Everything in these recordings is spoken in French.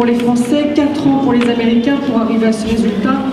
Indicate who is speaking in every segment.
Speaker 1: pour les Français, 4 ans pour les Américains pour arriver à ce résultat.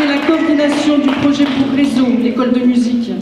Speaker 1: assurer la coordination du projet pour Réseau, l'école de musique.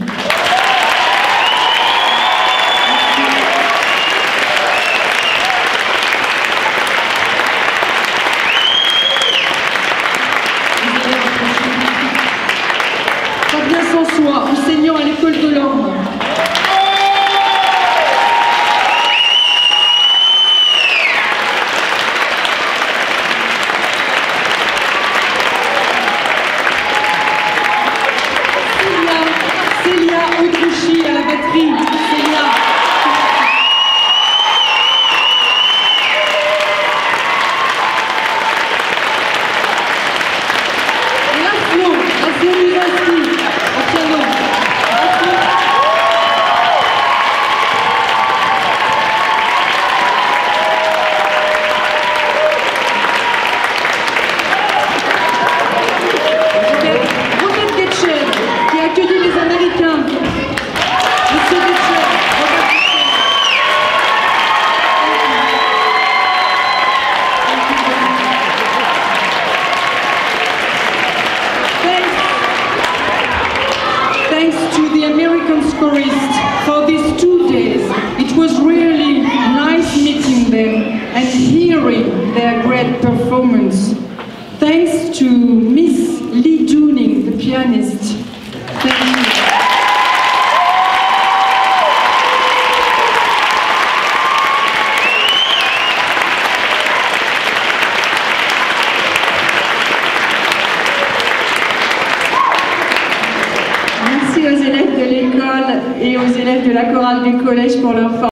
Speaker 2: collège pour l'enfant.